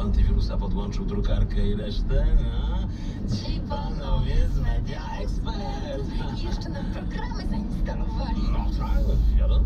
antywirusa podłączył drukarkę i resztę. No. Ci panowie z Media Expert. Jeszcze nam programy zainstalowali. No tak, wiadomo.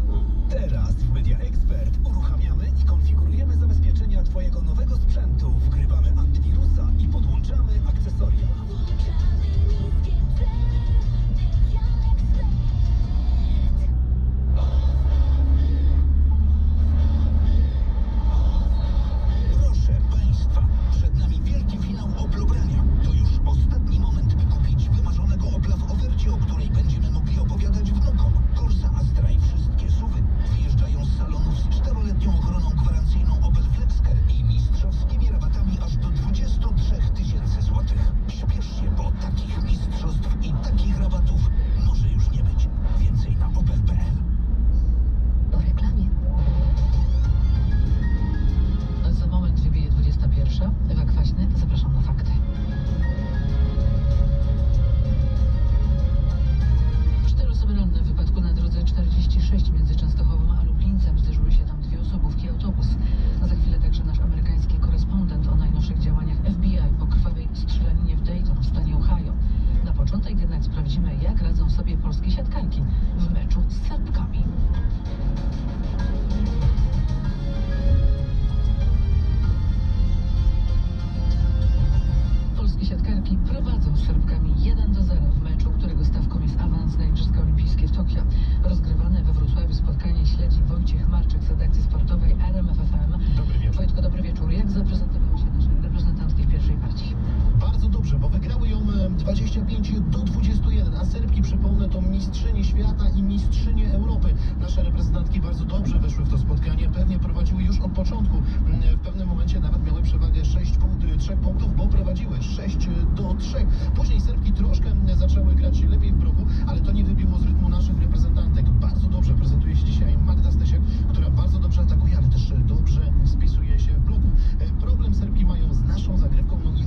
pewnie prowadziły już od początku. Mm, w pewnym momencie nawet miały przewagę 6 punktów, 3 punktów, bo prowadziły 6 y, do 3. Później Serbki troszkę zaczęły grać lepiej w bruku, ale to nie wybiło z rytmu naszych reprezentantów